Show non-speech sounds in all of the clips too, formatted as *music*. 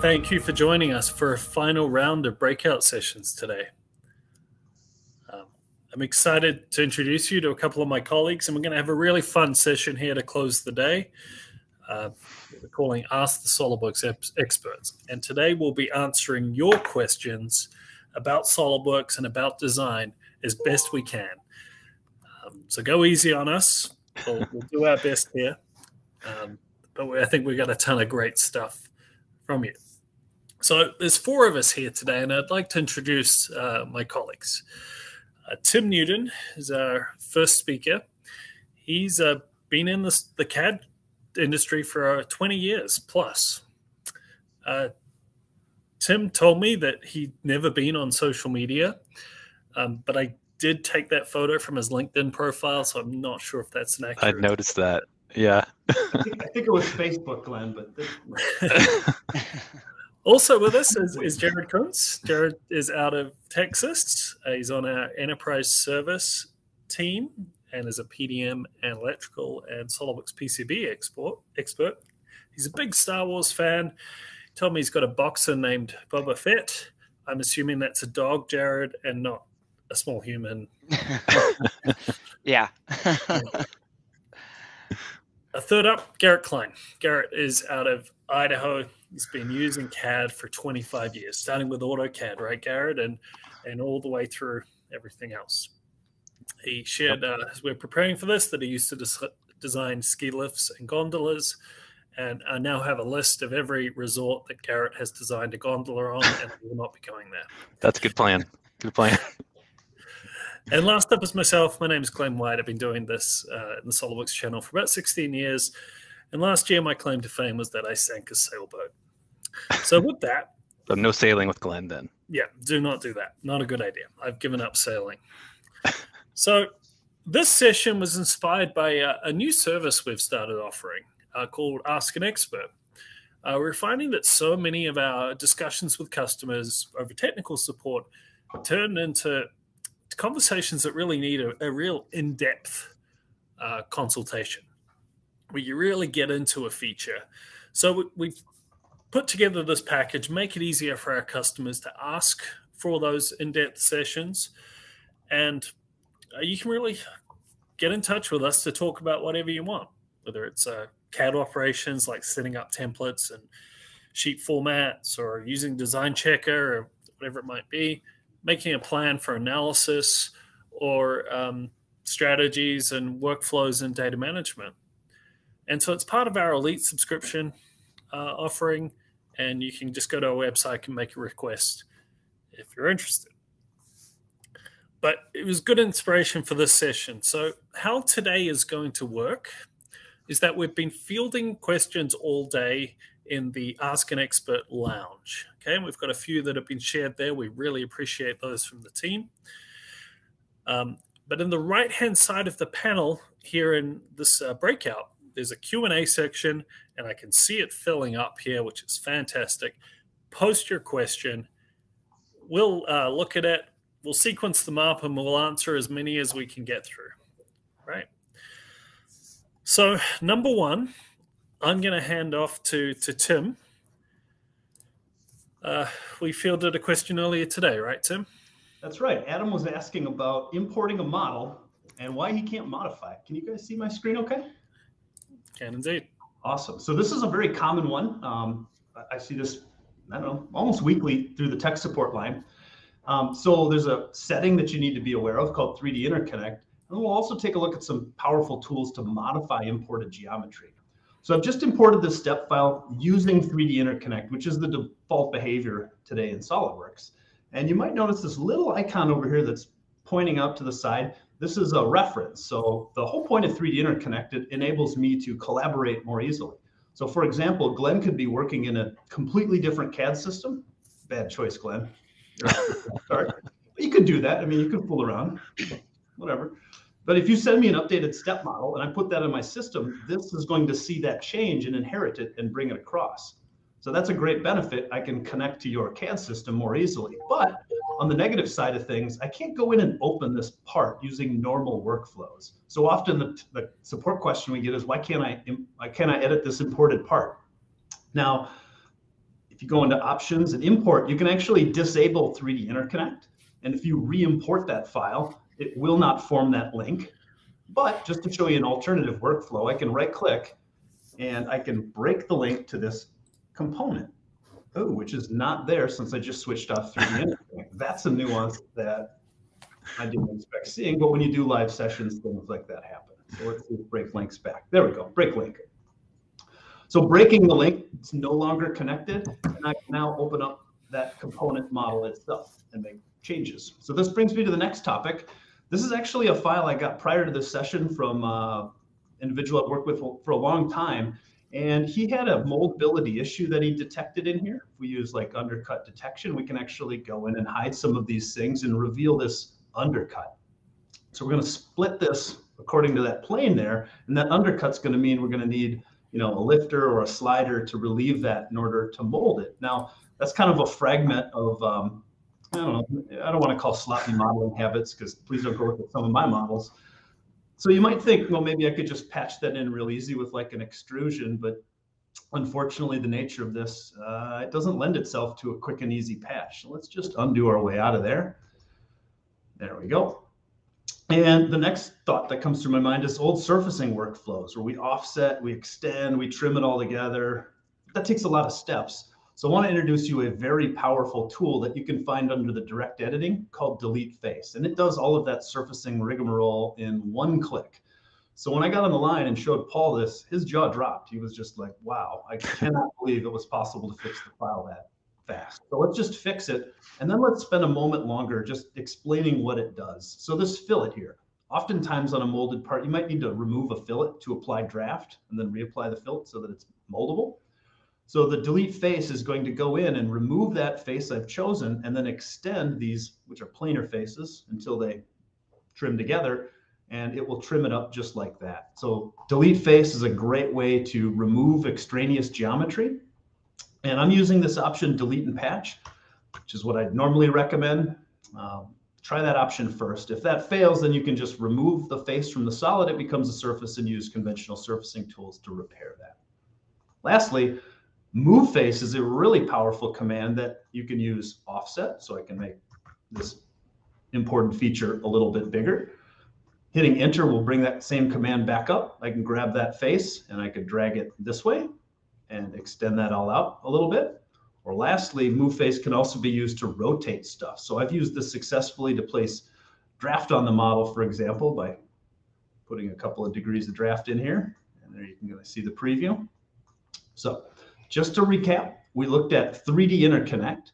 Thank you for joining us for a final round of breakout sessions today. Um, I'm excited to introduce you to a couple of my colleagues, and we're going to have a really fun session here to close the day. Uh, we're calling Ask the SolidWorks Experts. And today we'll be answering your questions about SolidWorks and about design as best we can. Um, so go easy on us. We'll, we'll do our best here. Um, but we, I think we've got a ton of great stuff from you. So there's four of us here today, and I'd like to introduce uh, my colleagues. Uh, Tim Newton is our first speaker. He's uh, been in the, the CAD industry for uh, 20 years plus. Uh, Tim told me that he'd never been on social media, um, but I did take that photo from his LinkedIn profile, so I'm not sure if that's an accurate. I noticed that. Yeah. I, think, I think it was Facebook, Glenn, but. *laughs* *laughs* Also with us is, is Jared Kuntz. Jared is out of Texas. Uh, he's on our enterprise service team and is a PDM and electrical and SolidWorks PCB export, expert. He's a big Star Wars fan. He told me he's got a boxer named Boba Fett. I'm assuming that's a dog, Jared, and not a small human. *laughs* yeah. *laughs* a third up, Garrett Klein. Garrett is out of Idaho. He's been using CAD for 25 years, starting with AutoCAD, right, Garrett, and and all the way through everything else. He shared uh, as we are preparing for this that he used to des- design ski lifts and gondolas, and I now have a list of every resort that Garrett has designed a gondola on, and we will not be going there. That's a good plan. Good plan. *laughs* and last up is myself. My name is Glenn White. I've been doing this uh, in the SolidWorks channel for about 16 years. And last year, my claim to fame was that I sank a sailboat. So with that, so no sailing with Glenn then. Yeah, do not do that. Not a good idea. I've given up sailing. *laughs* so this session was inspired by a, a new service we've started offering uh, called Ask an Expert. Uh, we're finding that so many of our discussions with customers over technical support turn into conversations that really need a, a real in-depth uh, consultation where you really get into a feature. So we, we've put together this package, make it easier for our customers to ask for those in-depth sessions, and uh, you can really get in touch with us to talk about whatever you want, whether it's uh, CAD operations like setting up templates and sheet formats, or using Design Checker, or whatever it might be, making a plan for analysis, or um, strategies and workflows and data management. And so it's part of our elite subscription uh, offering, and you can just go to our website and make a request if you're interested. But it was good inspiration for this session. So, how today is going to work is that we've been fielding questions all day in the Ask an Expert lounge. Okay, and we've got a few that have been shared there. We really appreciate those from the team. Um, but in the right hand side of the panel here in this uh, breakout, there's a Q&A section and I can see it filling up here, which is fantastic. Post your question. We'll uh, look at it. We'll sequence them up and we'll answer as many as we can get through. Right. So number one, I'm going to hand off to, to Tim. Uh, we fielded a question earlier today, right, Tim? That's right. Adam was asking about importing a model and why he can't modify it. Can you guys see my screen okay? Can indeed. Awesome. So this is a very common one. Um, I see this, I don't know, almost weekly through the tech support line. Um, so there's a setting that you need to be aware of called 3D Interconnect. And we'll also take a look at some powerful tools to modify imported geometry. So I've just imported this step file using 3D Interconnect, which is the default behavior today in SolidWorks. And you might notice this little icon over here that's pointing out to the side. This is a reference. So the whole point of 3D Interconnected enables me to collaborate more easily. So for example, Glenn could be working in a completely different CAD system. Bad choice, Glenn. Sorry. you could do that. I mean, you could fool around, whatever. But if you send me an updated step model and I put that in my system, this is going to see that change and inherit it and bring it across. So that's a great benefit. I can connect to your CAD system more easily. But on the negative side of things, I can't go in and open this part using normal workflows. So often the, the support question we get is, why can't I, why can't I edit this imported part? Now, if you go into options and import, you can actually disable 3D interconnect. And if you re-import that file, it will not form that link. But just to show you an alternative workflow, I can right click and I can break the link to this component, oh, which is not there since I just switched off 3D *laughs* interconnect. That's a nuance that I didn't expect seeing, but when you do live sessions, things like that happen. So let's break links back. There we go, break link. So breaking the link, it's no longer connected, and I can now open up that component model itself and make changes. So this brings me to the next topic. This is actually a file I got prior to this session from uh, individual I've worked with for a long time. And he had a moldability issue that he detected in here. If we use like undercut detection, we can actually go in and hide some of these things and reveal this undercut. So we're going to split this according to that plane there. And that undercut's going to mean we're going to need you know, a lifter or a slider to relieve that in order to mold it. Now, that's kind of a fragment of, um, I don't know, I don't want to call sloppy modeling habits because please don't go with some of my models. So you might think, well, maybe I could just patch that in real easy with like an extrusion, but unfortunately, the nature of this, uh, it doesn't lend itself to a quick and easy patch. So let's just undo our way out of there. There we go. And the next thought that comes through my mind is old surfacing workflows where we offset, we extend, we trim it all together. That takes a lot of steps. So I want to introduce you a very powerful tool that you can find under the direct editing called Delete Face. And it does all of that surfacing rigmarole in one click. So when I got on the line and showed Paul this, his jaw dropped. He was just like, wow, I cannot believe it was possible to fix the file that fast. So let's just fix it. And then let's spend a moment longer just explaining what it does. So this fillet here, oftentimes on a molded part, you might need to remove a fillet to apply draft and then reapply the fillet so that it's moldable. So the delete face is going to go in and remove that face I've chosen and then extend these, which are planar faces, until they trim together and it will trim it up just like that. So delete face is a great way to remove extraneous geometry and I'm using this option delete and patch, which is what I'd normally recommend. Um, try that option first. If that fails, then you can just remove the face from the solid. It becomes a surface and use conventional surfacing tools to repair that. Lastly, move face is a really powerful command that you can use offset. So I can make this important feature a little bit bigger. Hitting enter will bring that same command back up. I can grab that face and I could drag it this way and extend that all out a little bit. Or lastly, move face can also be used to rotate stuff. So I've used this successfully to place draft on the model, for example, by putting a couple of degrees of draft in here. And there you can see the preview. So just to recap, we looked at 3D interconnect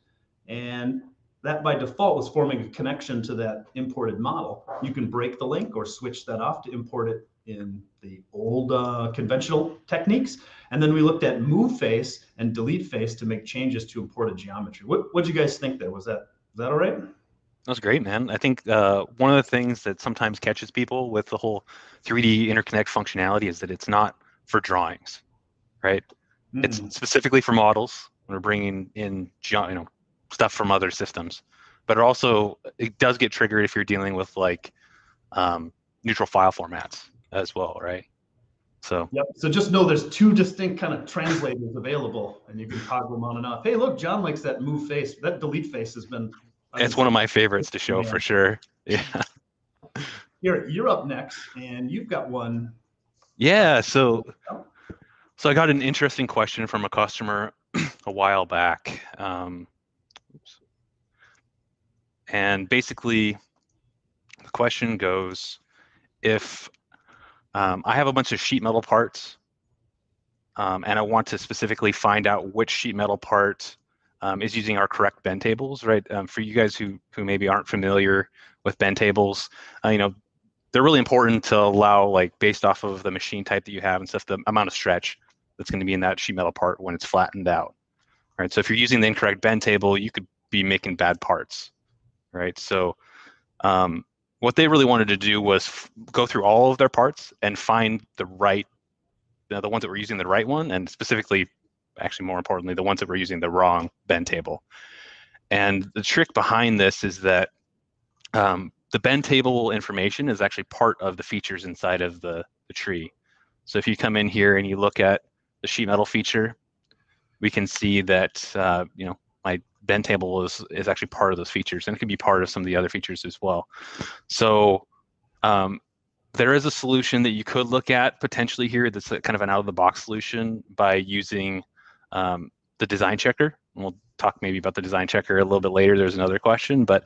and that by default was forming a connection to that imported model. You can break the link or switch that off to import it in the old uh, conventional techniques. And then we looked at move face and delete face to make changes to imported geometry. What what you guys think there? Was that was that all right? That was great, man. I think uh, one of the things that sometimes catches people with the whole 3D interconnect functionality is that it's not for drawings, right? Mm. It's specifically for models when we're bringing in you know stuff from other systems, but it also it does get triggered if you're dealing with like um, neutral file formats as well, right? So yep. So just know there's two distinct kind of translators available, and you can toggle them on and off. Hey, look, John likes that move face. That delete face has been. It's one of my favorites to show yeah. for sure. *laughs* Yeah. Here, you're up next, and you've got one. Yeah. So, so I got an interesting question from a customer *clears throat* a while back, um, and basically, the question goes: If um, I have a bunch of sheet metal parts, um, and I want to specifically find out which sheet metal part um, is using our correct bend tables, right? Um, for you guys who who maybe aren't familiar with bend tables, uh, you know, they're really important to allow, like, based off of the machine type that you have and stuff, the amount of stretch that's going to be in that sheet metal part when it's flattened out, right? So if you're using the incorrect bend table, you could be making bad parts, right? So um, what they really wanted to do was f- go through all of their parts and find the right you know, the ones that were using the right one and specifically actually more importantly the ones that were using the wrong bend table and the trick behind this is that um, the bend table information is actually part of the features inside of the, the tree so if you come in here and you look at the sheet metal feature we can see that uh, you know my bend table is is actually part of those features, and it can be part of some of the other features as well. So um, there is a solution that you could look at potentially here. That's kind of an out of the box solution by using um, the design checker. We'll talk maybe about the design checker a little bit later. There's another question, but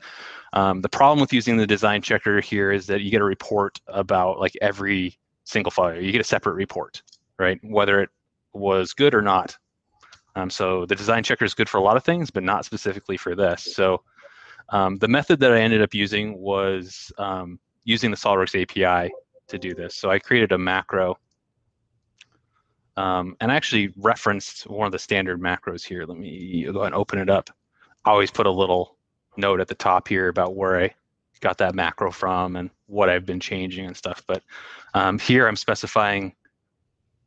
um, the problem with using the design checker here is that you get a report about like every single file. You get a separate report, right? Whether it was good or not. Um, so the design checker is good for a lot of things, but not specifically for this. So um, the method that I ended up using was um, using the SOLIDWORKS API to do this. So I created a macro um, and I actually referenced one of the standard macros here. Let me go and open it up. I always put a little note at the top here about where I got that macro from and what I've been changing and stuff. But um, here I'm specifying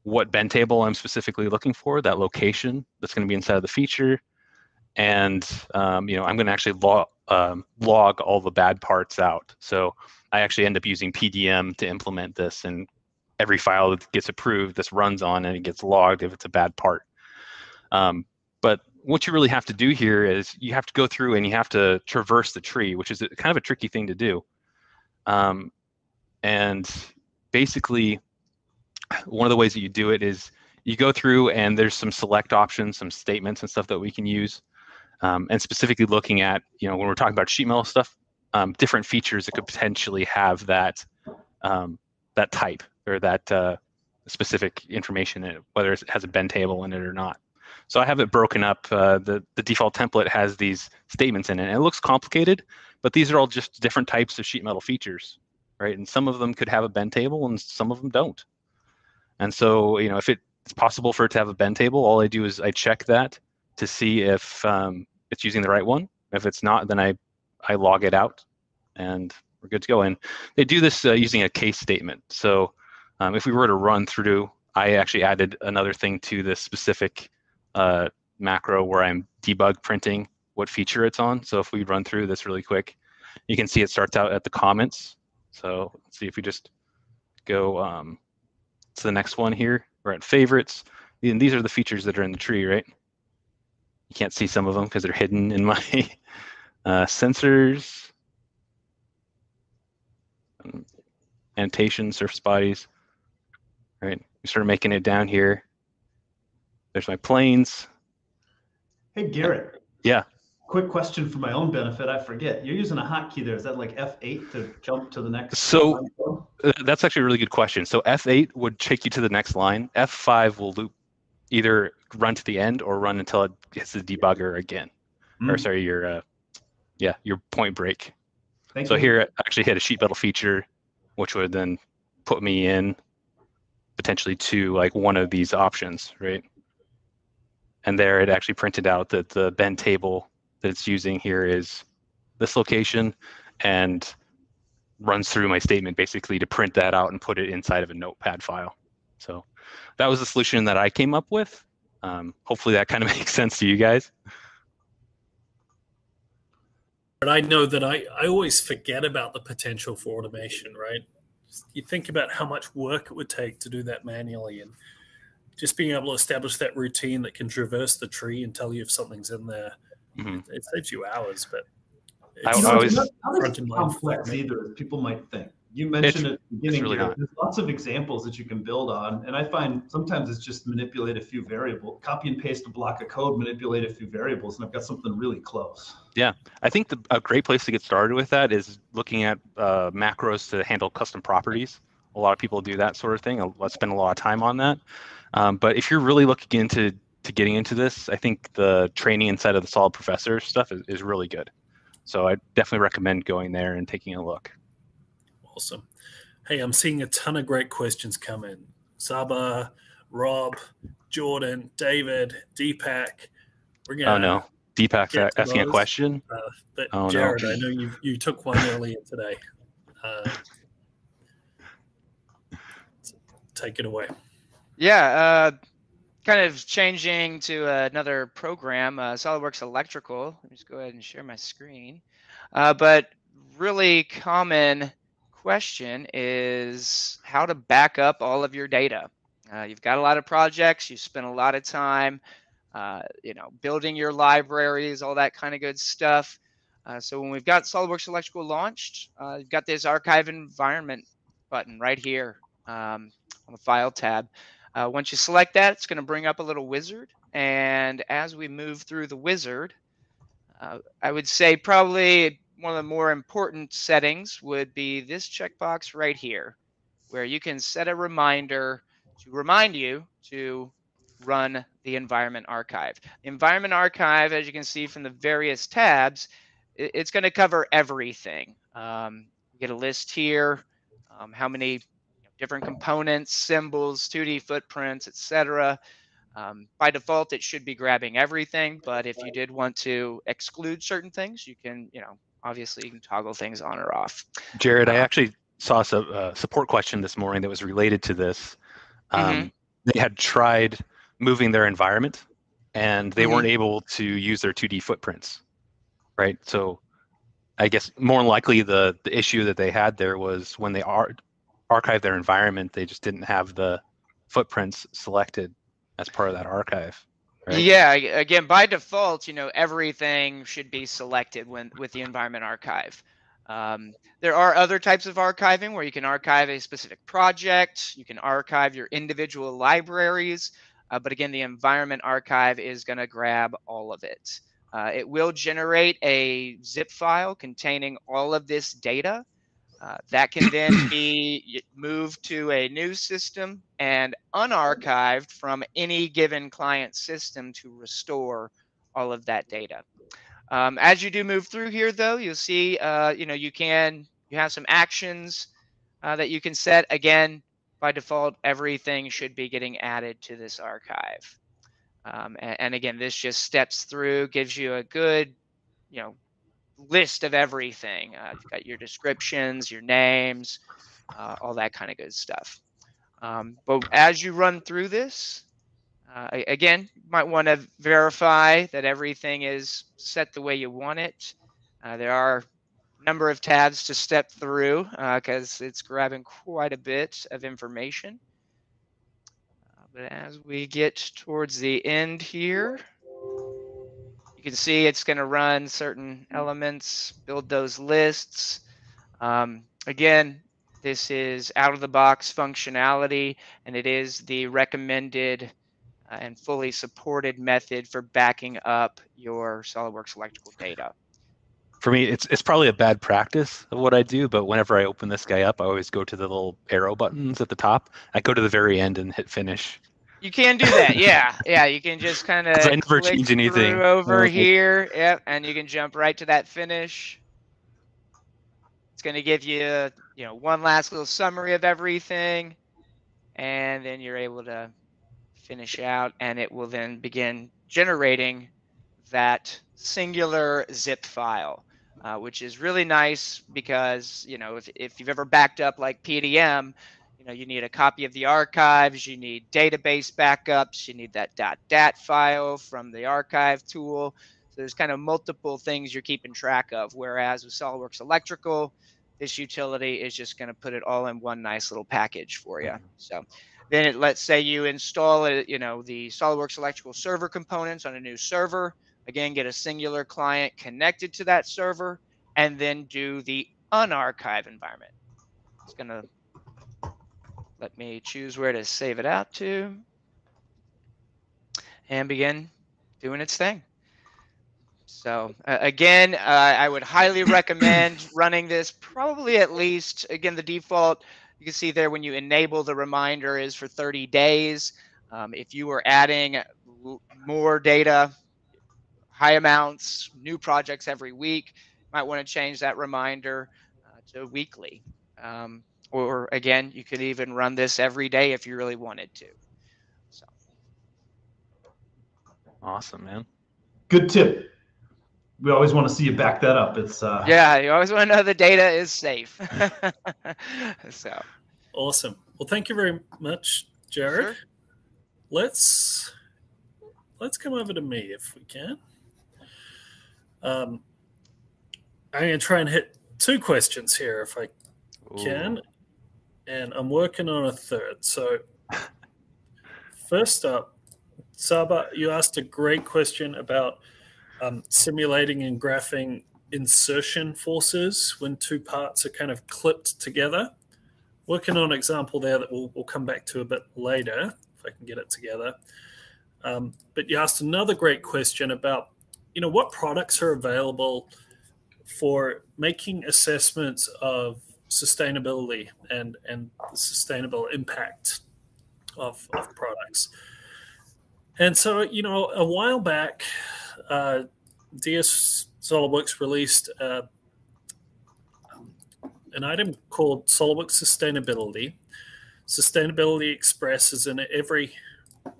what bend table I'm specifically looking for, that location that's going to be inside of the feature. And um, you know, I'm going to actually log, um, log all the bad parts out. So I actually end up using PDM to implement this and every file that gets approved, this runs on and it gets logged if it's a bad part. Um, but what you really have to do here is you have to go through and you have to traverse the tree, which is kind of a tricky thing to do. Um, and basically, one of the ways that you do it is you go through and there's some select options, some statements and stuff that we can use. Um, and specifically looking at, you know, when we're talking about sheet metal stuff, um, different features that could potentially have that um, that type or that uh, specific information in it, whether it has a bend table in it or not. So I have it broken up. Uh, the, the default template has these statements in it. And it looks complicated, but these are all just different types of sheet metal features, right? And some of them could have a bend table and some of them don't. And so, you know, if it's possible for it to have a bend table, all I do is I check that to see if um, it's using the right one. If it's not, then I, I log it out and we're good to go. And they do this uh, using a case statement. So um, if we were to run through, I actually added another thing to this specific uh, macro where I'm debug printing what feature it's on. So if we run through this really quick, you can see it starts out at the comments. So let's see if we just go um, to the next one here. We're at favorites. And these are the features that are in the tree, right? You can't see some of them because they're hidden in my *laughs* uh, sensors, annotation, surface bodies right? We start making it down here. There's my planes. Hey, Garrett. Yeah. Quick question for my own benefit. I forget. You're using a hotkey there. Is that like F8 to jump to the next? So that's actually a really good question. So F8 would take you to the next line. F5 will loop either run to the end or run until it hits the debugger again. Mm. Or sorry, your uh, yeah, your point break. Thank so you. here I actually hit a sheet metal feature, which would then put me in potentially to like one of these options, right? And there it actually printed out that the bend table that it's using here is this location and runs through my statement basically to print that out and put it inside of a notepad file. So that was the solution that I came up with. Um, hopefully that kind of *laughs* makes sense to you guys. But I know that I, I always forget about the potential for automation, right? you think about how much work it would take to do that manually and just being able to establish that routine that can traverse the tree and tell you if something's in there mm-hmm. it, it, saves you hours but I, I always complex either as people might think. You mentioned at the beginning really there's lots of examples that you can build on and i find sometimes it's just manipulate a few variables copy and paste a block of code manipulate a few variables and i've got something really close. Yeah. I think the, a great place to get started with that is looking at uh, macros to handle custom properties. A lot of people do that sort of thing. I spend a lot of time on that. Um, but if you're really looking into to getting into this i think the training inside of the SolidProfessor stuff is, is really good so i definitely recommend going there and taking a look Awesome. Hey, I'm seeing a ton of great questions come in. Saba, Rob, Jordan, David, Deepak. We're gonna. Oh no, Deepak asking those. a question. Uh, but oh, Jared, no. I know you you took one earlier today. Uh, take it away. Yeah, uh, kind of changing to another program, uh, SolidWorks Electrical. Let me just go ahead and share my screen. Uh, but really common question is how to back up all of your data. Uh, you've got a lot of projects, you spent a lot of time uh, you know, building your libraries, all that kind of good stuff. Uh, so when we've got SolidWorks Electrical launched, uh, you've got this archive environment button right here um, on the file tab. Uh, once you select that, it's going to bring up a little wizard. And as we move through the wizard, uh, I would say probably one of the more important settings would be this checkbox right here, where you can set a reminder to remind you to run the environment archive. Environment archive, as you can see from the various tabs, it's going to cover everything. Um, get a list here, um, how many different components, symbols, 2D footprints, etc. Um, by default, it should be grabbing everything, but if you did want to exclude certain things, you can, you know, obviously you can toggle things on or off. Jared, I uh, actually saw a uh, support question this morning that was related to this. Um, mm-hmm. They had tried moving their environment and they mm-hmm. weren't able to use their 2D footprints, right? So I guess more likely the, the issue that they had there was when they ar- archived their environment, they just didn't have the footprints selected as part of that archive. Right? Yeah, again, by default, you know, everything should be selected when with the environment archive. Um, there are other types of archiving where you can archive a specific project, you can archive your individual libraries, uh, but again, the environment archive is going to grab all of it. Uh, it will generate a zip file containing all of this data. Uh, that can then be moved to a new system and unarchived from any given client system to restore all of that data. Um, as you do move through here, though, you'll see, uh, you know, you can you have some actions uh, that you can set. Again, by default, everything should be getting added to this archive. Um, and, and, again, this just steps through, gives you a good, you know, list of everything. Uh, you've got your descriptions, your names, uh, all that kind of good stuff. Um, but as you run through this, uh, again, you might want to verify that everything is set the way you want it. Uh, there are number of tabs to step through because uh, it's grabbing quite a bit of information. Uh, but as we get towards the end here, you can see it's going to run certain elements, build those lists. Um, again, this is out of the box functionality, and it is the recommended uh, and fully supported method for backing up your SOLIDWORKS electrical data for me, it's it's probably a bad practice of what I do, but whenever I open this guy up, I always go to the little arrow buttons at the top. I go to the very end and hit finish. You can do that, yeah, yeah. You can just kind of I never change anything over here, yep, and you can jump right to that finish. It's going to give you, you know, one last little summary of everything, and then you're able to finish out, and it will then begin generating that singular zip file uh, which is really nice because you know if, if you've ever backed up like PDM, you know you need a copy of the archives, you need database backups, you need that dot .dat file from the archive tool. So there's kind of multiple things you're keeping track of. Whereas with SolidWorks Electrical, this utility is just going to put it all in one nice little package for you. Mm-hmm. So then it, let's say you install it, you know the SolidWorks Electrical server components on a new server Again, get a singular client connected to that server and then do the unarchive environment. It's going to let me choose where to save it out to and begin doing its thing. So uh, again, uh, I would highly *coughs* recommend running this probably at least, again, the default, you can see there when you enable the reminder is for 30 days. Um, if you were adding more data, high amounts, new projects every week. Might want to change that reminder uh, to weekly. Um, or again, you could even run this every day if you really wanted to. So. Awesome, man. Good tip. We always want to see you back that up. It's uh... yeah, you always want to know the data is safe. *laughs* so awesome. Well, thank you very much, Jared. Sure. Let's let's come over to me if we can. Um, I'm going to try and hit two questions here if I can. Ooh. And I'm working on a third. So, first up, Saba, you asked a great question about um, simulating and graphing insertion forces when two parts are kind of clipped together. Working on an example there that we'll, we'll come back to a bit later, if I can get it together. Um, but you asked another great question about, you know, what products are available for making assessments of sustainability and and the sustainable impact of, of products. And so, you know, a while back, uh, DS SolidWorks released uh, an item called SolidWorks Sustainability. Sustainability Express is in every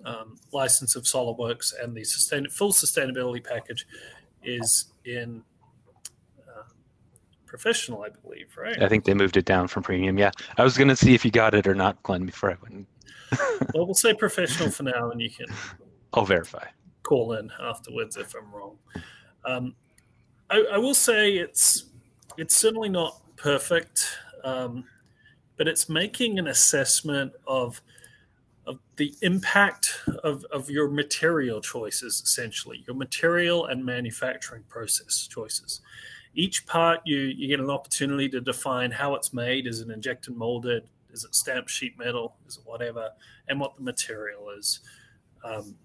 um, license of SolidWorks, and the sustain- full sustainability package is in professional, I believe, right? I think they moved it down from premium. Yeah, I was going to see if you got it or not, Glenn, before I went. *laughs* well, we'll say professional for now, and you can. I'll verify. Call in afterwards if I'm wrong. Um, I, I, will say it's it's certainly not perfect, um, but it's making an assessment of of the impact of, of your material choices, essentially your material and manufacturing process choices. Each part, you you get an opportunity to define how it's made. Is it injected molded? Is it stamped sheet metal? Is it whatever? And what the material is. Um,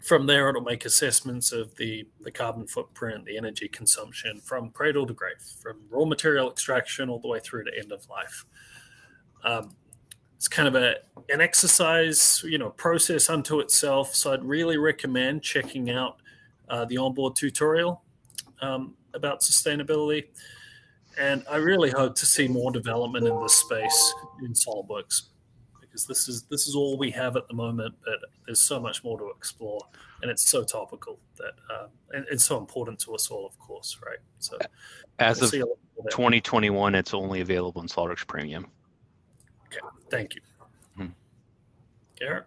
from there, it'll make assessments of the, the carbon footprint, the energy consumption from cradle to grave, from raw material extraction all the way through to end of life. Um, it's kind of a an exercise, you know, process unto itself. So I'd really recommend checking out uh, the onboard tutorial um, about sustainability. And I really hope to see more development in this space in SolidWorks because this is this is all we have at the moment. But there's so much more to explore, and it's so topical that uh, and it's so important to us all, of course, right? So, as we'll of 2021, it's only available in SolidWorks Premium. Okay, thank you, hmm. Garrett.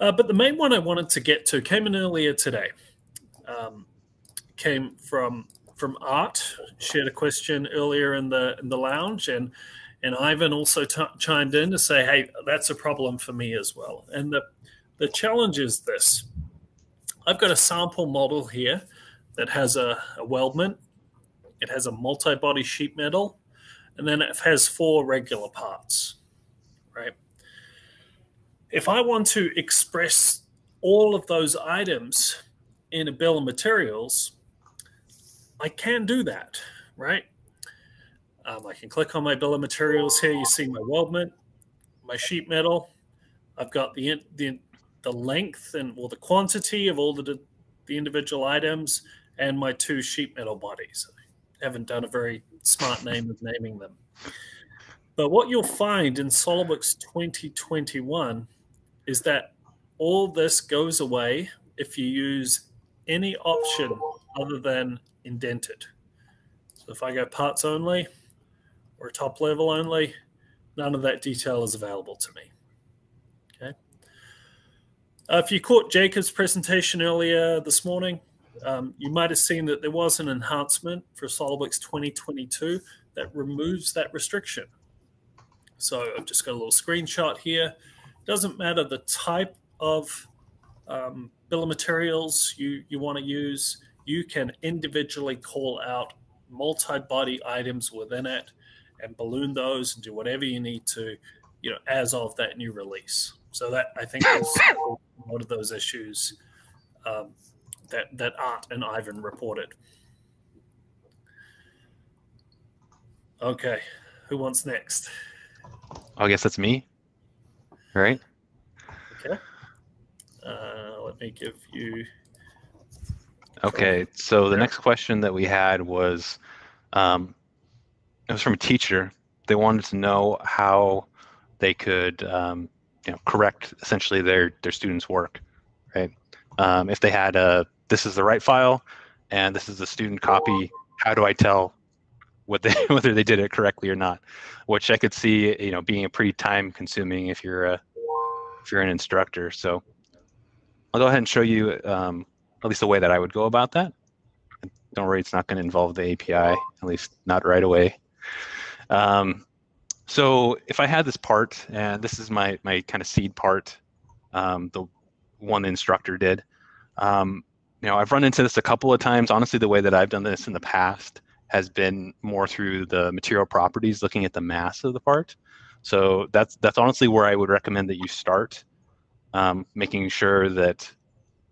Uh, but the main one I wanted to get to came in earlier today. Um, came from from Art. She had a question earlier in the in the lounge, and and Ivan also chimed in to say, hey, that's a problem for me as well. And the, the challenge is this I've got a sample model here that has a, a weldment, it has a multi body sheet metal, and then it has four regular parts, right? If I want to express all of those items in a bill of materials, I can do that, right? Um, I can click on my bill of materials here. You see my weldment, my sheet metal. I've got the the, the length and well the quantity of all the the individual items and my two sheet metal bodies. I haven't done a very smart name of naming them. But what you'll find in SolidWorks 2021 is that all this goes away if you use any option other than indented. So if I go parts only, or top level only, none of that detail is available to me. Okay. Uh, if you caught Jacob's presentation earlier this morning, um, you might have seen that there was an enhancement for SolidWorks 2022 that removes that restriction. So I've just got a little screenshot here. Doesn't matter the type of um, bill of materials you, you want to use, you can individually call out multi-body items within it and balloon those and do whatever you need to, you know, as of that new release. So that I think is one of those issues um, that that Art and Ivan reported. Okay, who wants next? I guess that's me. Right. Okay. Uh, let me give you. Okay, so the next question that we had was um, it was from a teacher. They wanted to know how they could, um, you know, correct essentially their their students' work, right? Um, if they had a this is the right file, and this is the student copy, how do I tell what they *laughs* whether they did it correctly or not? Which I could see, you know, being a pretty time consuming if you're a if you're an instructor. So I'll go ahead and show you um, at least the way that I would go about that. Don't worry, it's not going to involve the API, at least not right away. Um, so if I had this part, and this is my, my kind of seed part, um, the one instructor did. Um, you know, I've run into this a couple of times. Honestly, the way that I've done this in the past has been more through the material properties, looking at the mass of the part. So that's that's honestly where I would recommend that you start, um, making sure that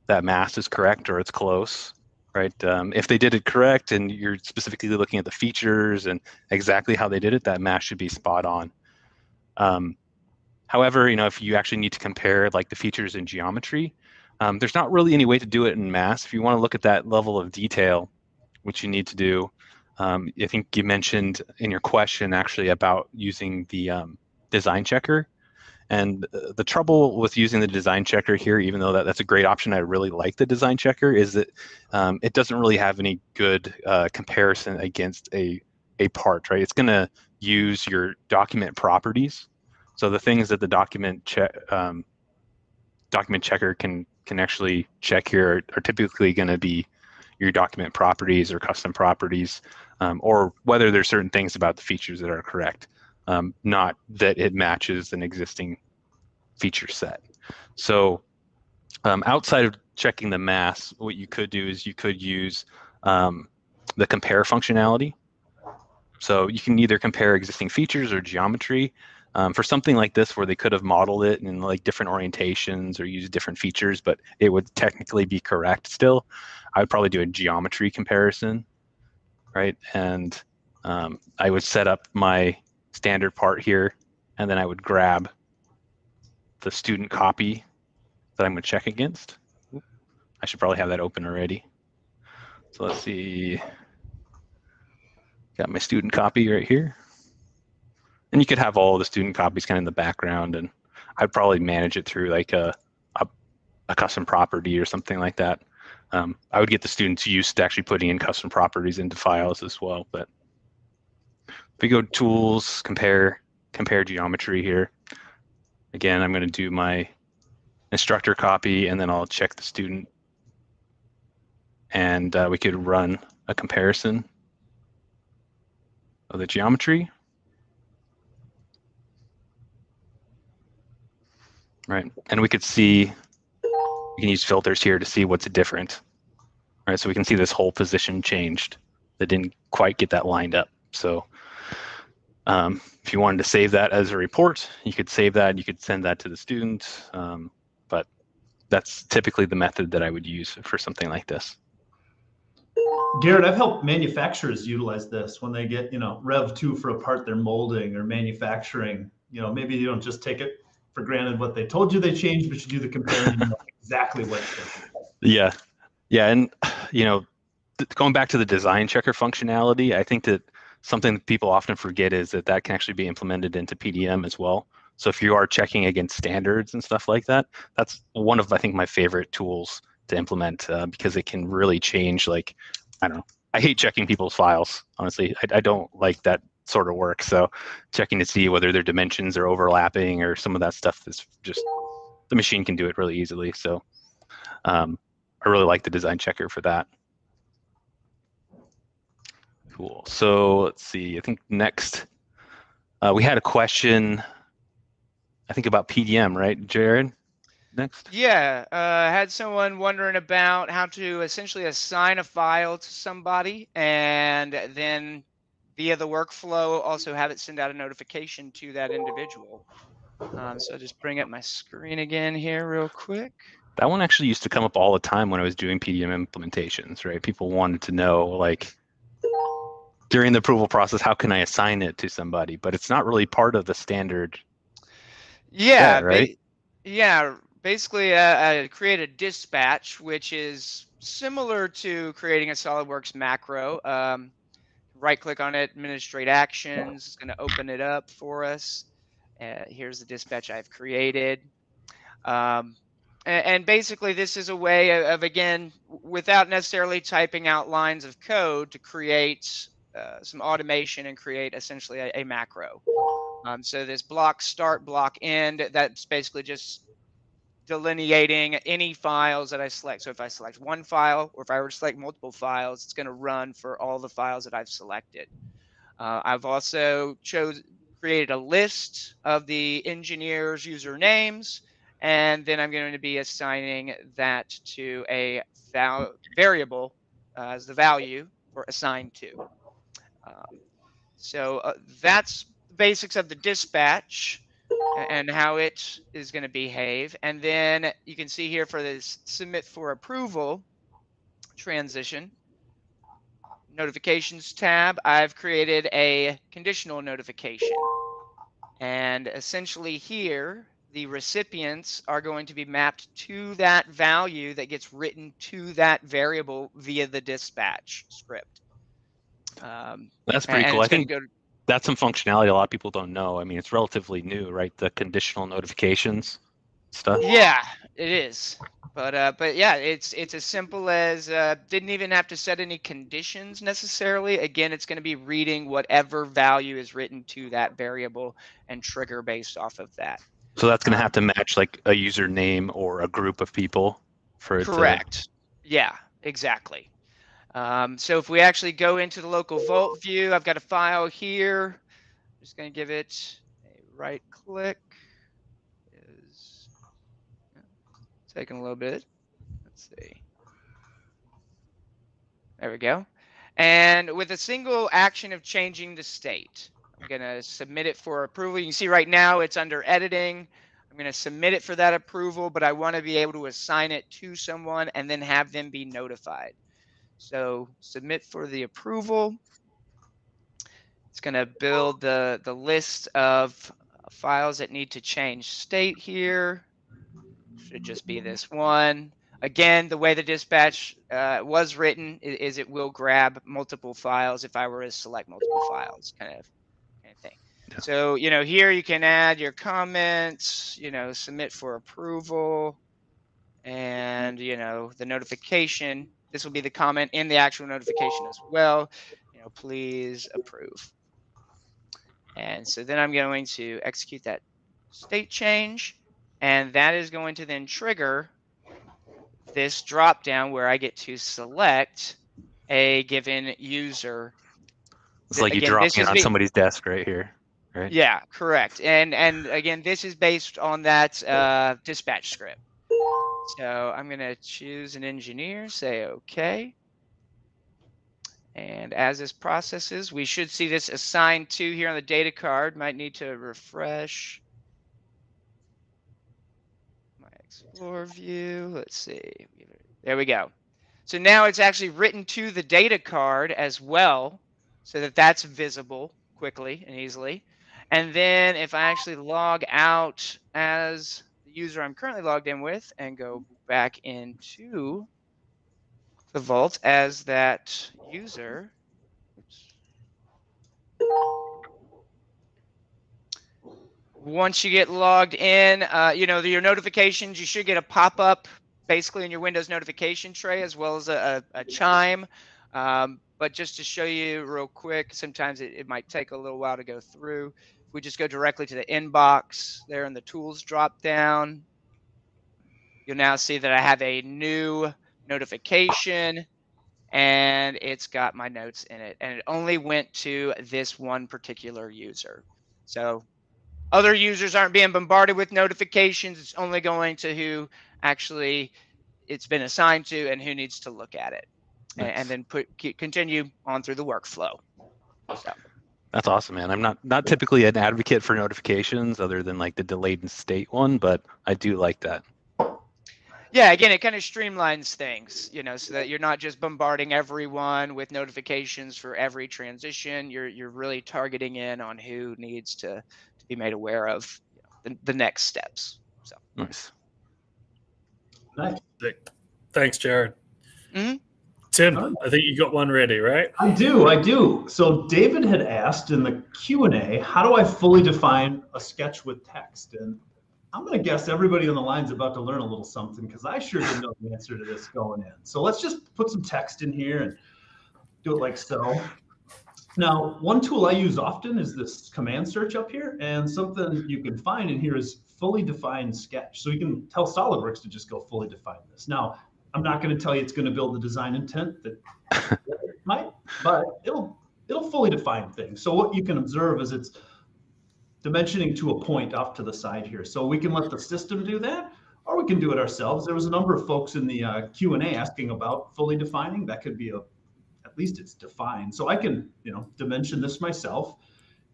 that mass is correct or it's close, right? Um, if they did it correct and you're specifically looking at the features and exactly how they did it, that mass should be spot on. Um, however, you know, if you actually need to compare like the features in geometry, um, there's not really any way to do it in mass. If you want to look at that level of detail, which you need to do, um, I think you mentioned in your question actually about using the um, design checker. And the trouble with using the design checker here, even though that, that's a great option, I really like the design checker, is that um, it doesn't really have any good uh, comparison against a, a part, right? It's going to use your document properties. So the things that the document check um, document checker can can actually check here are, are typically going to be your document properties or custom properties, um, or whether there's certain things about the features that are correct, um, not that it matches an existing feature set. So um, outside of checking the mass, what you could do is you could use um, the compare functionality. So you can either compare existing features or geometry. Um, for something like this where they could have modeled it in like different orientations or used different features, but it would technically be correct still, I would probably do a geometry comparison, right? And um, I would set up my standard part here, and then I would grab the student copy that I'm going to check against. I should probably have that open already. So let's see. Got my student copy right here. And you could have all the student copies kind of in the background, and I'd probably manage it through like a, a, a custom property or something like that. Um, I would get the students used to actually putting in custom properties into files as well. But if we go tools, compare, compare geometry here. Again, I'm going to do my instructor copy and then I'll check the student and uh, we could run a comparison of the geometry. Right, and we could see, we can use filters here to see what's different. Right, so we can see this whole position changed that didn't quite get that lined up. So um, if you wanted to save that as a report, you could save that, you could send that to the student, um, but that's typically the method that I would use for something like this. Garrett, I've helped manufacturers utilize this when they get, you know, Rev 2 for a part they're molding or manufacturing. You know, maybe you don't just take it for granted what they told you they changed, but you do the comparison exactly what. Yeah, yeah, and you know, going back to the design checker functionality, I think that something that people often forget is that that can actually be implemented into PDM as well. So if you are checking against standards and stuff like that, that's one of I think my favorite tools to implement uh, because it can really change like I don't know. I hate checking people's files. Honestly, I, I don't like that sort of work. So checking to see whether their dimensions are overlapping or some of that stuff is just the machine can do it really easily. So um, I really like the design checker for that. Cool. So let's see. I think next uh, we had a question. I think about PDM, right, Jared? next? Yeah, uh, I had someone wondering about how to essentially assign a file to somebody and then via the workflow also have it send out a notification to that individual. Um, so just bring up my screen again here real quick. That one actually used to come up all the time when I was doing PDM implementations, right? People wanted to know like during the approval process, how can I assign it to somebody? But it's not really part of the standard. Yeah, set, right? yeah, basically uh, uh, create a dispatch, which is similar to creating a SolidWorks macro. Um, right click on it, administrate actions. It's going to open it up for us. Uh, here's the dispatch I've created. Um, and, and, basically, this is a way of, of, again, without necessarily typing out lines of code to create uh, some automation and create essentially a, a macro. Um, so this block start, block end, that's basically just delineating any files that I select. So if I select one file or if I were to select multiple files, it's going to run for all the files that I've selected. Uh, I've also chose created a list of the engineers' usernames and then I'm going to be assigning that to a val- variable uh, as the value for assigned to. So uh, that's the basics of the dispatch and how it is going to behave. And then you can see here for this submit for approval transition notifications tab, I've created a conditional notification. And essentially here, the recipients are going to be mapped to that value that gets written to that variable via the dispatch script. Um, That's pretty cool. I think to... that's some functionality a lot of people don't know. I mean, it's relatively new, right? The conditional notifications stuff. Yeah, it is. But uh, but yeah, it's it's as simple as uh, didn't even have to set any conditions necessarily. Again, it's going to be reading whatever value is written to that variable and trigger based off of that. So that's going to have to match like a username or a group of people for it correct. To... Yeah, exactly. Um, so if we actually go into the local vault view, I've got a file here. I'm just going to give it a right click. Is taking a little bit. Let's see. There we go. And with a single action of changing the state, I'm going to submit it for approval. You can see right now it's under editing. I'm going to submit it for that approval, but I want to be able to assign it to someone and then have them be notified. So submit for the approval. It's going to build the, the list of files that need to change state here. Should just be this one. Again, the way the dispatch uh, was written is, is, it will grab multiple files if I were to select multiple files, kind of thing. so, you know, here you can add your comments, you know, submit for approval, and, you know, the notification. This will be the comment in the actual notification as well. You know, please approve. And so then I'm going to execute that state change, and that is going to then trigger this drop down where I get to select a given user. It's like you dropping it on somebody's desk right here right? Yeah, correct. And and again, this is based on that uh, dispatch script. So I'm going to choose an engineer, say OK. And as this processes, we should see this assigned to here on the data card. Might need to refresh my Explore view. Let's see. There we go. So now it's actually written to the data card as well, so that that's visible quickly and easily. And then if I actually log out as user I'm currently logged in with and go back into the vault as that user, once you get logged in, uh, you know, your notifications, you should get a pop-up basically in your Windows notification tray as well as a, a, a chime. Um, but just to show you real quick, sometimes it, it might take a little while to go through. If we just go directly to the inbox there in the tools drop down, you'll now see that I have a new notification and it's got my notes in it. And it only went to this one particular user. So other users aren't being bombarded with notifications. It's only going to who actually it's been assigned to and who needs to look at it. Nice. And, then put continue on through the workflow. So. That's awesome, man. I'm not not typically an advocate for notifications other than like the delayed in state one, but I do like that. Yeah, again, it kind of streamlines things, you know, so that you're not just bombarding everyone with notifications for every transition. You're you're really targeting in on who needs to to be made aware of you know, the, the next steps. So nice. Nice. Thanks, Jared. Mm-hmm. Tim, I think you got one ready, right? I do, I do. So David had asked in the Q and A, how do I fully define a sketch with text? And I'm going to guess everybody on the line is about to learn a little something because I sure didn't know the answer to this going in. So let's just put some text in here and do it like so. Now, one tool I use often is this command search up here, and something you can find in here is fully defined sketch. So you can tell SolidWorks to just go fully define this. Now, I'm not going to tell you it's going to build the design intent that it *laughs* might, but it'll it'll fully define things. So what you can observe is it's dimensioning to a point off to the side here. So we can let the system do that, or we can do it ourselves. There was a number of folks in the uh, Q&A asking about fully defining. That could be a, at least it's defined. So I can, you know, dimension this myself,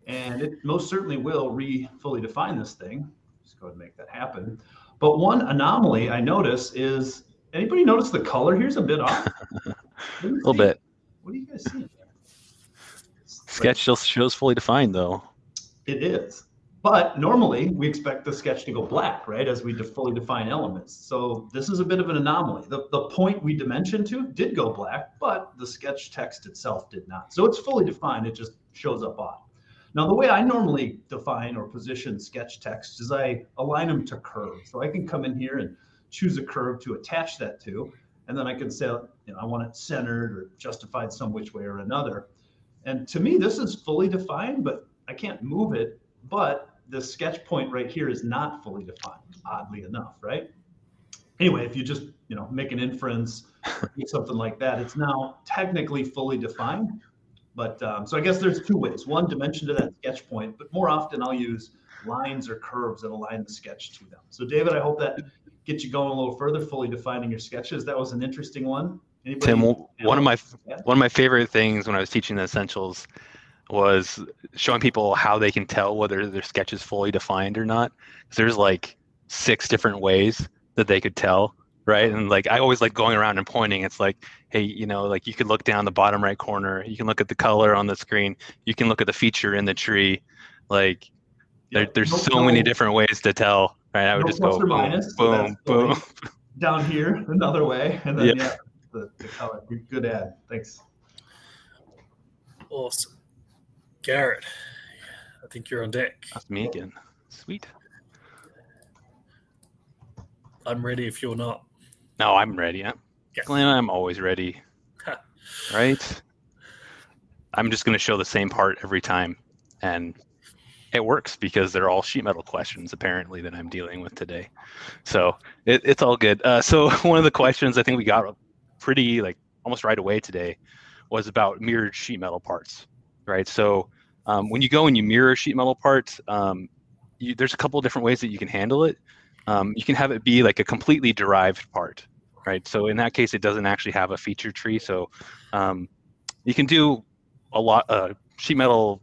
and it most certainly will re fully define this thing. Just go ahead and make that happen. But one anomaly I notice is, anybody notice the color here's a bit off? *laughs* a little bit. What do you guys see? Sketch still shows fully defined though. It is. But normally we expect the sketch to go black, right, as we de- fully define elements. So this is a bit of an anomaly. The, the point we dimensioned to did go black, but the sketch text itself did not. So it's fully defined, it just shows up odd. Now, the way I normally define or position sketch text is I align them to curves. So I can come in here and choose a curve to attach that to, and then I can say, you know, I want it centered or justified some which way or another. And to me, this is fully defined, but I can't move it. But the sketch point right here is not fully defined, oddly enough, right? Anyway, if you just you know make an inference, *laughs* something like that, it's now technically fully defined. But um, so I guess there's two ways. One, dimension to that sketch point, but more often I'll use lines or curves that align the sketch to them. So David, I hope that gets you going a little further, fully defining your sketches. That was an interesting one. Anybody Tim, one of my one of my favorite things when I was teaching the essentials was showing people how they can tell whether their sketch is fully defined or not. There's like six different ways that they could tell, right? And like I always like going around and pointing. It's like, hey, you know, like you could look down the bottom right corner. You can look at the color on the screen. You can look at the feature in the tree. Like yeah, there, there's so many different ways to tell. Right? I would no just go boom, minus, boom, so boom. Down here, *laughs* another way, and then yeah, yeah the, the color. Good ad. Thanks. Awesome. Garrett, I think you're on deck. That's me again. Sweet. I'm ready if you're not. No, I'm ready. Yeah. Glenn, I'm always ready. right? I'm just going to show the same part every time. And it works because they're all sheet metal questions, apparently, that I'm dealing with today. So it, it's all good. Uh, so *laughs* one of the questions I think we got pretty, like, almost right away today was about mirrored sheet metal parts, right? So um, when you go and you mirror sheet metal parts, um, you, there's a couple different ways that you can handle it. Um, you can have it be like a completely derived part, right? So in that case, it doesn't actually have a feature tree. So um, you can do a lot uh, sheet metal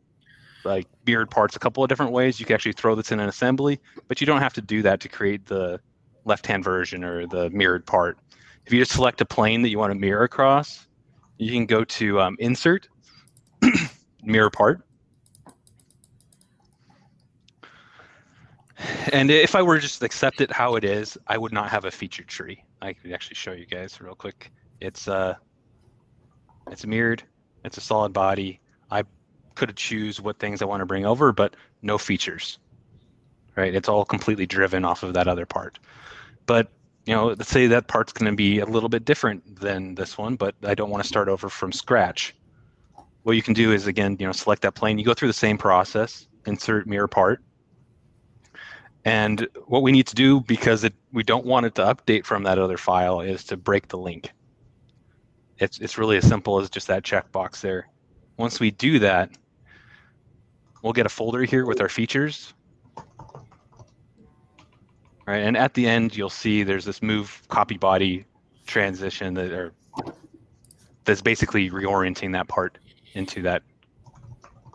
like mirrored parts a couple of different ways. You can actually throw this in an assembly, but you don't have to do that to create the left-hand version or the mirrored part. If you just select a plane that you want to mirror across, you can go to um, Insert, *clears throat* Mirror Part, And if I were to just accept it how it is, I would not have a feature tree. I could actually show you guys real quick. It's uh it's mirrored, it's a solid body. Could choose what things I want to bring over, but no features. Right? It's all completely driven off of that other part. But you know, let's say that part's going to be a little bit different than this one, but I don't want to start over from scratch. What you can do is again, you know, select that plane. You go through the same process, insert mirror part, and what we need to do, because it, we don't want it to update from that other file, is to break the link. It's, it's really as simple as just that checkbox there. Once we do that, we'll get a folder here with our features. Right, and at the end, you'll see there's this move copy body transition that are that's basically reorienting that part into that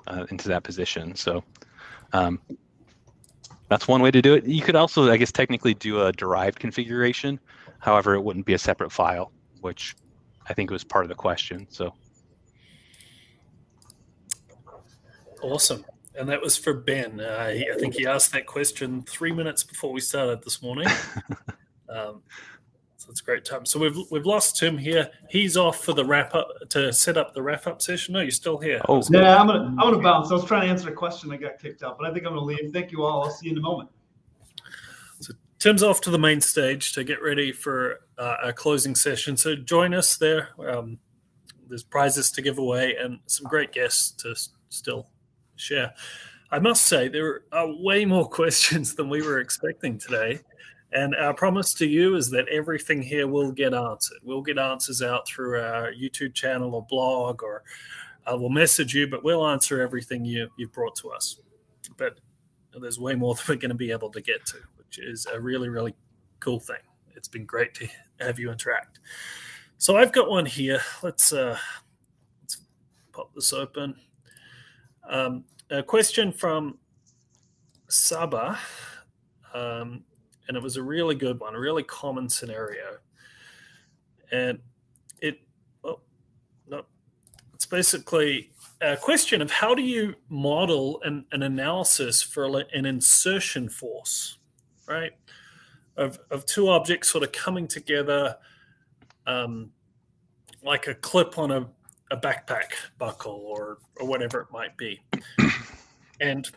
uh, into that position. So um, that's one way to do it. You could also, I guess, technically do a derived configuration. However, it wouldn't be a separate file, which I think was part of the question. So awesome. And that was for Ben. Uh, he, I think he asked that question three minutes before we started this morning. *laughs* um, so it's a great time. So we've we've lost Tim here. He's off for the wrap up to set up the wrap up session. No, you're still here. Oh, yeah. I'm gonna I'm gonna bounce. I was trying to answer a question. I got kicked out, but I think I'm gonna leave. Thank you all. I'll see you in a moment. So Tim's off to the main stage to get ready for uh, a closing session. So join us there. Um, there's prizes to give away and some great guests to still share. I must say there are way more *laughs* questions than we were expecting today. And our promise to you is that everything here will get answered. We'll get answers out through our YouTube channel or blog, or uh, we'll message you, but we'll answer everything you, you've brought to us. But there's way more *laughs* that we're going to be able to get to, which is a really, really cool thing. It's been great to have you interact. So I've got one here. Let's uh, let's pop this open. Um, a question from Saba, um, and it was a really good one, a really common scenario, and it oh no, it's basically a question of how do you model an, an analysis for an insertion force, right? Of, of two objects sort of coming together um, like a clip on a, a backpack buckle or, or whatever it might be. *clears throat* and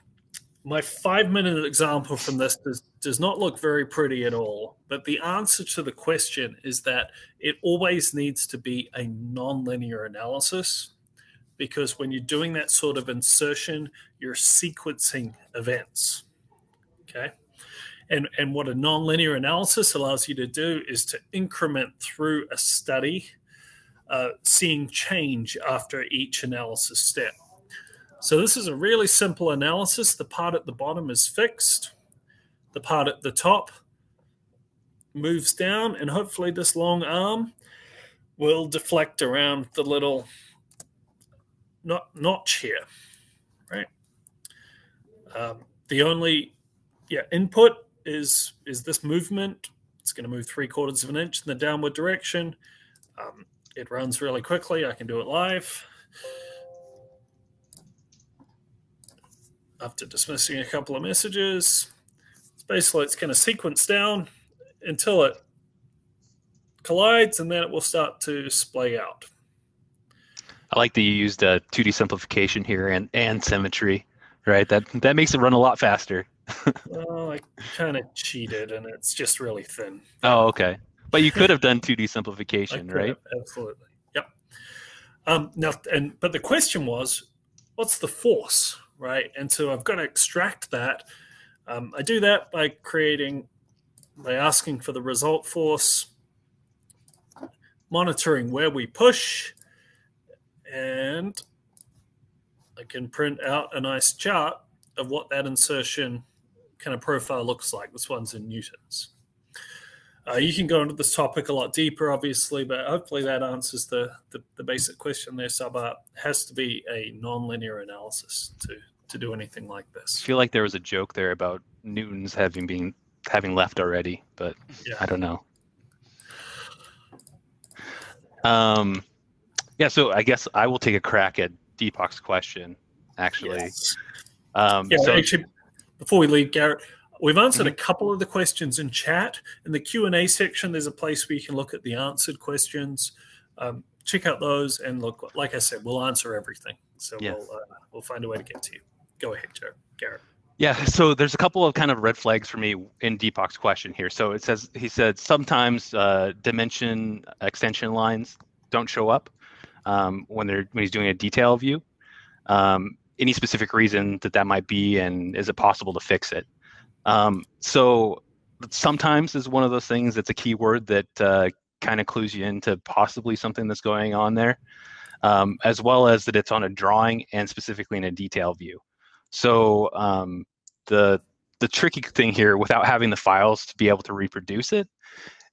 my five minute example from this does, does not look very pretty at all. But the answer to the question is that it always needs to be a nonlinear analysis because when you're doing that sort of insertion, you're sequencing events. Okay. And, and what a nonlinear analysis allows you to do is to increment through a study, uh, seeing change after each analysis step. So this is a really simple analysis. The part at the bottom is fixed. The part at the top moves down, and hopefully this long arm will deflect around the little not notch here, right? Um, the only yeah input is is this movement. It's going to move three quarters of an inch in the downward direction. Um, it runs really quickly. I can do it live. After dismissing a couple of messages, it's basically it's going to sequence down until it collides, and then it will start to splay out. I like that you used uh, a 2D simplification here and, and symmetry, right? That that makes it run a lot faster. *laughs* well, I kind of cheated, and it's just really thin. Oh, okay. But you could have done 2D simplification, right? Have, absolutely. Yep. Um, now, and but the question was, what's the force, right? And so I've got to extract that. Um, I do that by creating, by asking for the result force, monitoring where we push, and I can print out a nice chart of what that insertion kind of profile looks like. This one's in newtons. Uh, you can go into this topic a lot deeper, obviously, but hopefully that answers the, the, the basic question there, Sabah. has to be a nonlinear analysis to, to do anything like this. I feel like there was a joke there about newtons having been having left already, but yeah. I don't know. Um, yeah, so I guess I will take a crack at Deepak's question, actually. Yes. Um, yeah, so, actually, before we leave, Garrett, we've answered mm-hmm. a couple of the questions in chat. In the Q&A section, there's a place where you can look at the answered questions. Um, check out those and look, like I said, we'll answer everything. So we'll, uh, we'll find a way to get to you. Go ahead, Jared. Garrett. Yeah, so there's a couple of kind of red flags for me in Deepak's question here. So it says, he said, sometimes uh, dimension extension lines don't show up um, when they're when he's doing a detail view. Um, any specific reason that that might be, and is it possible to fix it? Um, so sometimes is one of those things that's a keyword that uh, kind of clues you into possibly something that's going on there, um, as well as that it's on a drawing and specifically in a detail view. So um, the the tricky thing here, without having the files to be able to reproduce it,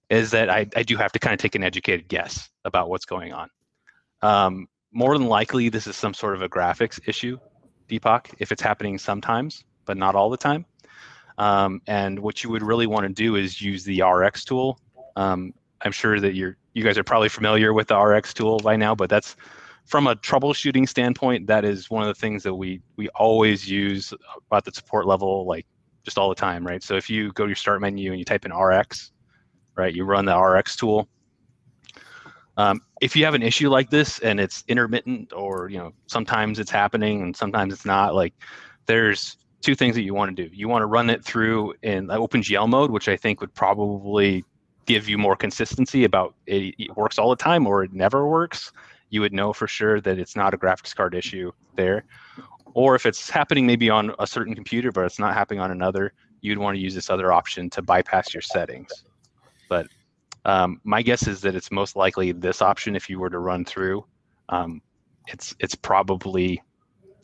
is that I, I do have to kind of take an educated guess about what's going on. Um, more than likely, this is some sort of a graphics issue, Deepak, if it's happening sometimes, but not all the time. Um, and what you would really want to do is use the RX tool. Um, I'm sure that you're you guys are probably familiar with the RX tool by now, but that's from a troubleshooting standpoint, that is one of the things that we we always use at the support level, like just all the time, right? So if you go to your start menu and you type in RX, right, you run the RX tool, um, if you have an issue like this and it's intermittent or you know sometimes it's happening and sometimes it's not, like there's two things that you want to do. You want to run it through in OpenGL mode, which I think would probably give you more consistency about it, it works all the time or it never works. You would know for sure that it's not a graphics card issue there. Or if it's happening maybe on a certain computer, but it's not happening on another, you'd want to use this other option to bypass your settings. But um, my guess is that it's most likely this option if you were to run through. Um, it's it's probably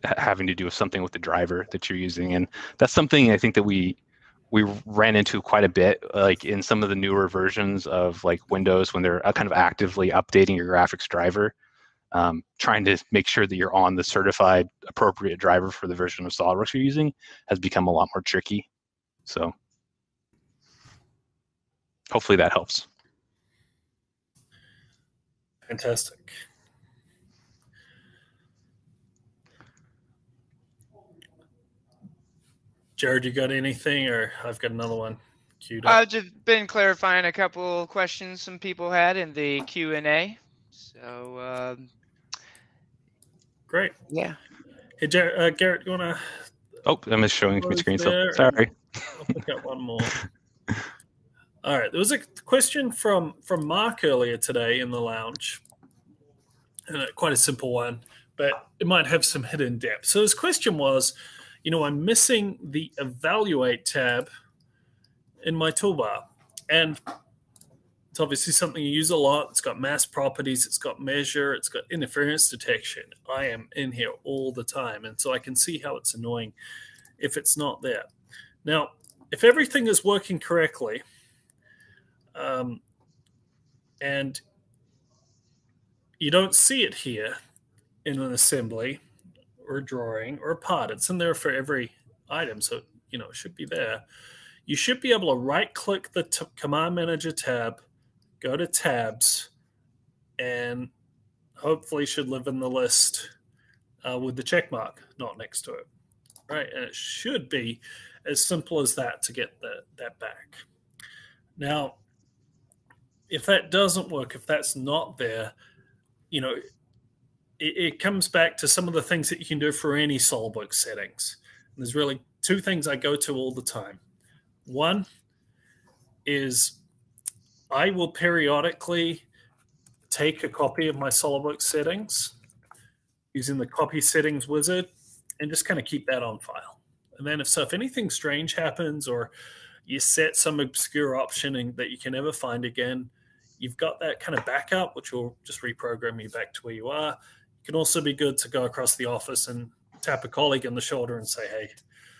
having to do with something with the driver that you're using, and that's something I think that we we ran into quite a bit, like in some of the newer versions of like Windows when they're uh, kind of actively updating your graphics driver, um, trying to make sure that you're on the certified appropriate driver for the version of SolidWorks you're using has become a lot more tricky. So hopefully that helps. Fantastic. Jared, you got anything, or I've got another one queued up. I've just been clarifying a couple questions some people had in the Q and A. So um, Great. yeah, Hey, Jared, uh, Garrett, you want to? Oh, I'm just showing my screen. So sorry. I'll pick up one more. *laughs* All right, there was a question from from Mark earlier today in the lounge, and uh, quite a simple one, but it might have some hidden depth. So his question was, you know, I'm missing the evaluate tab in my toolbar, and it's obviously something you use a lot. It's got mass properties, it's got measure, it's got interference detection. I am in here all the time, and so I can see how it's annoying if it's not there. Now, if everything is working correctly, um, and you don't see it here in an assembly or a drawing or a part, it's in there for every item, so you know it should be there. You should be able to right-click the t- Command Manager tab, go to Tabs, and hopefully should live in the list uh, with the check mark not next to it. Right, and it should be as simple as that to get the, that back. Now, if that doesn't work, if that's not there, you know, it, it comes back to some of the things that you can do for any SolidWorks settings. And there's really two things I go to all the time. One is I will periodically take a copy of my SolidWorks settings using the copy settings wizard and just kind of keep that on file. And then if so, if anything strange happens or you set some obscure option that you can never find again, you've got that kind of backup, which will just reprogram you back to where you are. Can also be good to go across the office and tap a colleague on the shoulder and say, "Hey,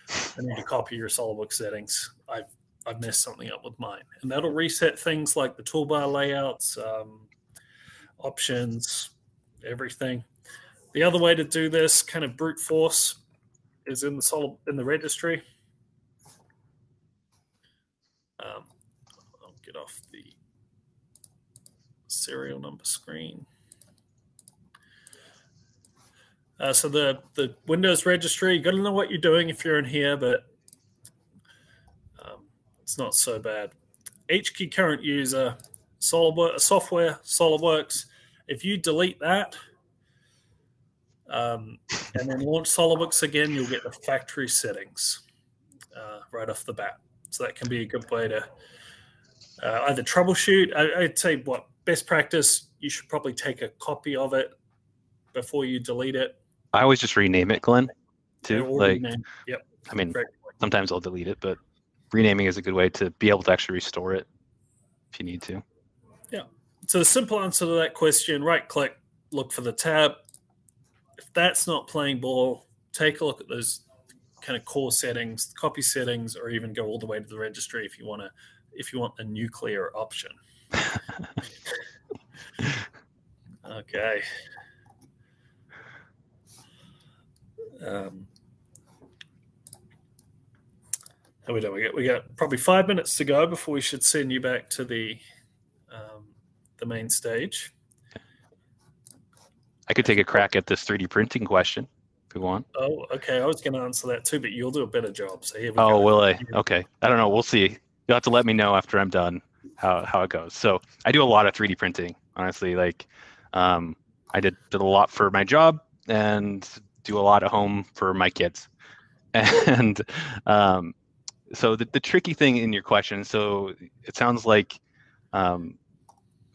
I need to copy your SolidWorks settings. I've I've messed something up with mine," and that'll reset things like the toolbar layouts, um, options, everything. The other way to do this, kind of brute force, is in the solid in the registry. Um, I'll get off the serial number screen. Uh, so the the Windows registry, you got to know what you're doing if you're in here, but um, it's not so bad. HKey current user, SolidWorks software, SolidWorks. If you delete that um, and then launch SolidWorks again, you'll get the factory settings uh, right off the bat. So that can be a good way to uh, either troubleshoot. I, I'd say what best practice. You should probably take a copy of it before you delete it. I always just rename it, Glenn. Too like rename- Yep. I mean, sometimes I'll delete it, but renaming is a good way to be able to actually restore it if you need to. Yeah. So the simple answer to that question: right click, look for the tab. If that's not playing ball, take a look at those kind of core settings, copy settings, or even go all the way to the registry if you want to. If you want a nuclear option. *laughs* okay. Um, how we doing? We got we got probably five minutes to go before we should send you back to the um, the main stage. I could take a crack at this 3D printing question if you want. Oh, okay. I was going to answer that too, but you'll do a better job. So here we Oh, go. will I? Okay. I don't know. We'll see. You'll have to let me know after I'm done how, how it goes. So I do a lot of 3D printing, honestly. Like um, I did, did a lot for my job and do a lot at home for my kids. *laughs* And um, so the, the tricky thing in your question, so it sounds like um,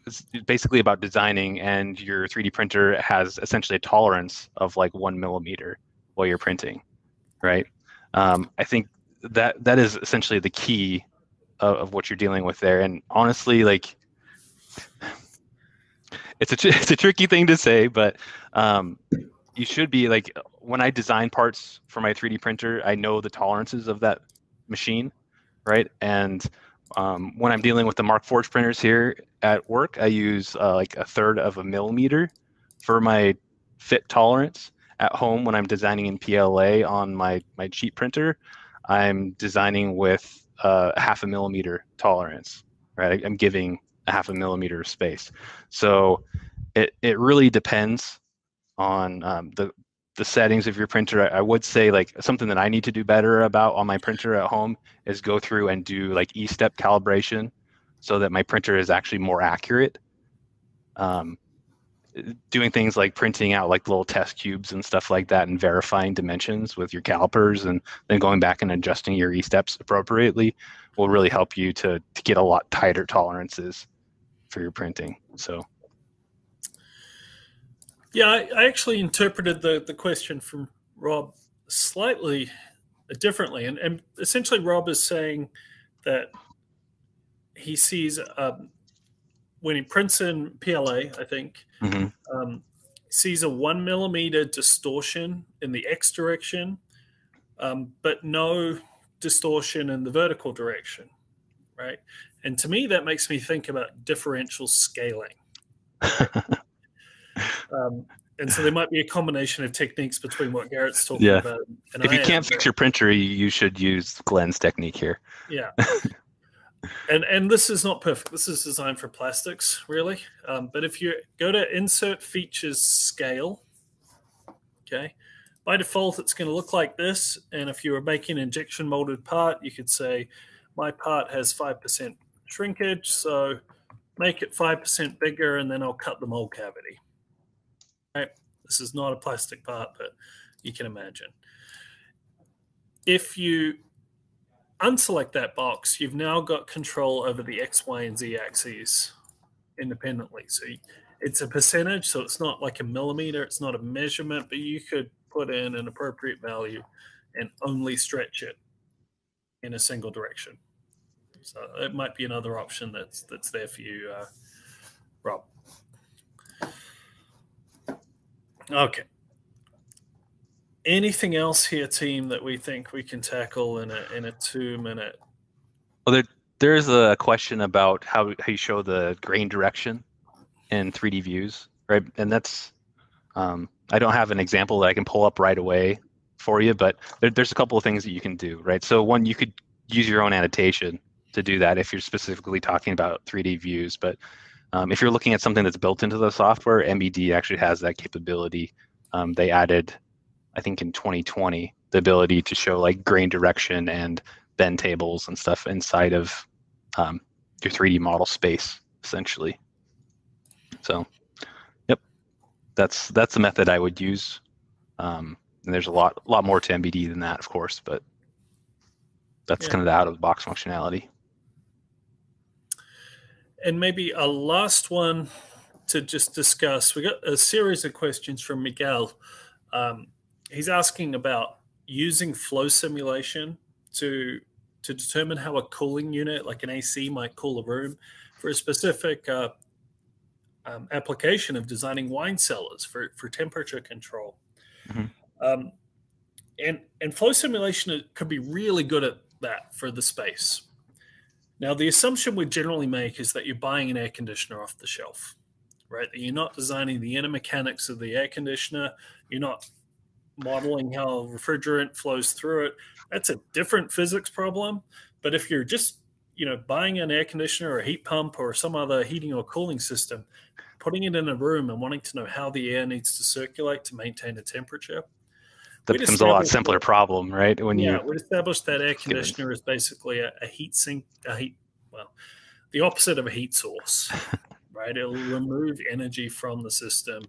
it's basically about designing and your 3D printer has essentially a tolerance of like one millimeter while you're printing, right? Um, I think that that is essentially the key of, of what you're dealing with there. And honestly, like *sighs* it's a *laughs* it's a tricky thing to say, but um, you should be like when I design parts for my 3D printer, I know the tolerances of that machine, right? And um, when I'm dealing with the Markforged printers here at work, I use uh, like a third of a millimeter for my fit tolerance. At home, when I'm designing in PLA on my my cheap printer, I'm designing with uh, a half a millimeter tolerance, right? I'm giving a half a millimeter of space. So it it really depends on um, the the settings of your printer. I, I would say like something that I need to do better about on my printer at home is go through and do like e-step calibration so that my printer is actually more accurate. Um, doing things like printing out like little test cubes and stuff like that and verifying dimensions with your calipers and then going back and adjusting your e-steps appropriately will really help you to, to get a lot tighter tolerances for your printing. So yeah, I, I actually interpreted the, the question from Rob slightly differently. And, and essentially, Rob is saying that he sees um, when he prints in PLA, I think, mm-hmm. um, sees a one millimeter distortion in the X direction, um, but no distortion in the vertical direction, right? And to me, that makes me think about differential scaling. *laughs* Um, and so there might be a combination of techniques between what Garrett's talking yeah. about. And if I you can't fix your printer, you should use Glenn's technique here. Yeah. *laughs* and and this is not perfect. This is designed for plastics, really. Um, but if you go to Insert Features Scale, okay, by default it's going to look like this. And if you were making an injection molded part, you could say, my part has five percent shrinkage, so make it five percent bigger, and then I'll cut the mold cavity. Right? This is not a plastic part, but you can imagine. If you unselect that box, you've now got control over the X, Y, and Z axes independently. So it's a percentage, so it's not like a millimeter, it's not a measurement, but you could put in an appropriate value and only stretch it in a single direction. So it might be another option that's that's there for you, uh, Rob. Okay. Anything else here, team, that we think we can tackle in a in a two minute? Well, there there's a question about how how you show the grain direction in 3D views, right? And that's um, I don't have an example that I can pull up right away for you, but there, there's a couple of things that you can do, right? So one, you could use your own annotation to do that if you're specifically talking about 3D views, but um, if you're looking at something that's built into the software, MBD actually has that capability. Um, they added, I think in 2020, the ability to show like grain direction and bend tables and stuff inside of um, your 3D model space, essentially. So, yep, that's that's the method I would use. Um, and there's a lot lot more to MBD than that, of course, but that's yeah. kind of the out of the box functionality and maybe a last one to just discuss. We got a series of questions from Miguel. Um, he's asking about using flow simulation to to determine how a cooling unit, like an AC, might cool a room for a specific uh, um, application of designing wine cellars for, for temperature control. Mm-hmm. Um, and and flow simulation could be really good at that for the space. Now, the assumption we generally make is that you're buying an air conditioner off the shelf, right? That you're not designing the inner mechanics of the air conditioner. You're not modeling how refrigerant flows through it. That's a different physics problem. But if you're just, you know, buying an air conditioner or a heat pump or some other heating or cooling system, putting it in a room and wanting to know how the air needs to circulate to maintain a temperature, that becomes a lot simpler problem, right? When yeah, you we established that air conditioner is basically a, a, heat sink, a heat well, the opposite of a heat source, *laughs* right? It'll remove energy from the system.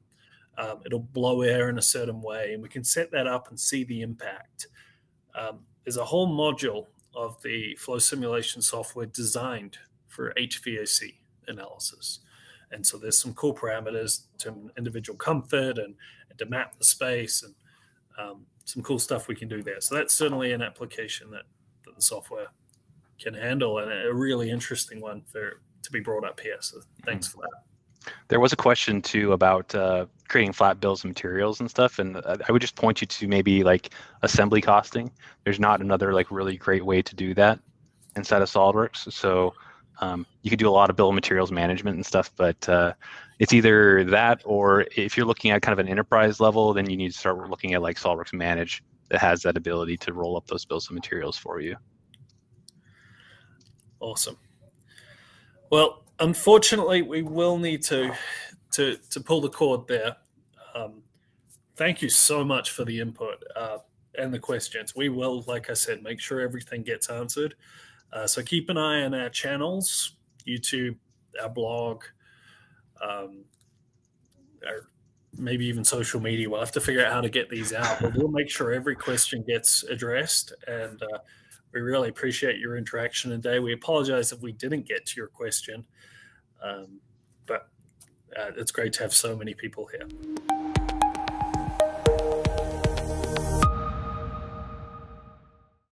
Um, it'll blow air in a certain way, and we can set that up and see the impact. Um, there's a whole module of the flow simulation software designed for HVAC analysis. And so there's some cool parameters to individual comfort and, and to map the space and um, some cool stuff we can do there. So that's certainly an application that, that the software can handle and a really interesting one for to be brought up here. So thanks for that. There was a question too about uh, creating flat bills of materials and stuff. And uh, I would just point you to maybe like assembly costing. There's not another like really great way to do that inside of SolidWorks. So um, you could do a lot of bill of materials management and stuff, but uh, it's either that or if you're looking at kind of an enterprise level, then you need to start looking at like SolidWorks Manage that has that ability to roll up those bills of materials for you. Awesome. Well, unfortunately, we will need to to to pull the cord there. Um, thank you so much for the input uh, and the questions. We will, like I said, make sure everything gets answered. Uh, so keep an eye on our channels, YouTube, our blog, um, maybe even social media. We'll have to figure out how to get these out, but we'll make sure every question gets addressed. And uh, we really appreciate your interaction today. We apologize if we didn't get to your question, um, but uh, it's great to have so many people here.